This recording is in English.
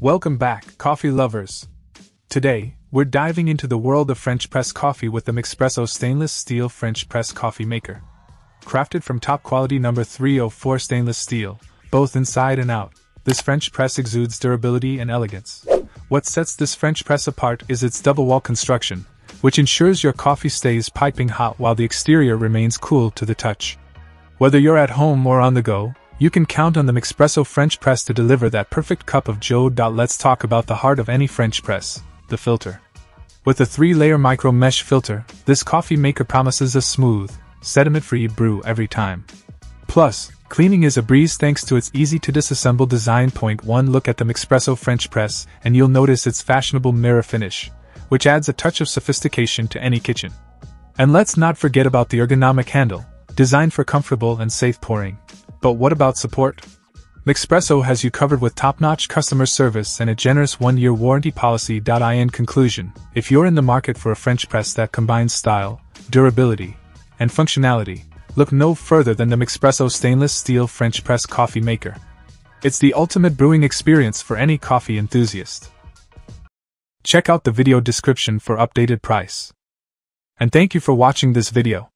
Welcome back, coffee lovers. Today, we're diving into the world of French press coffee with the Mixpresso stainless steel French press coffee maker. Crafted from top quality number 304 stainless steel, both inside and out, this French press exudes durability and elegance. What sets this French press apart is its double wall construction, which ensures your coffee stays piping hot while the exterior remains cool to the touch. Whether you're at home or on the go, you can count on the Mixpresso French press to deliver that perfect cup of joe. Let's talk about the heart of any French press the filter. With a three layer micro mesh filter, this coffee maker promises a smooth, sediment free brew every time. Plus, cleaning is a breeze thanks to its easy to disassemble design. Point 1 Look at the Mixpresso French press, and you'll notice its fashionable mirror finish, which adds a touch of sophistication to any kitchen. And let's not forget about the ergonomic handle, designed for comfortable and safe pouring. But what about support? Mixpresso has you covered with top notch customer service and a generous one year warranty policy. In conclusion, if you're in the market for a French press that combines style, durability, and functionality, look no further than the Mixpresso stainless steel French press coffee maker. It's the ultimate brewing experience for any coffee enthusiast. Check out the video description for updated price. And thank you for watching this video.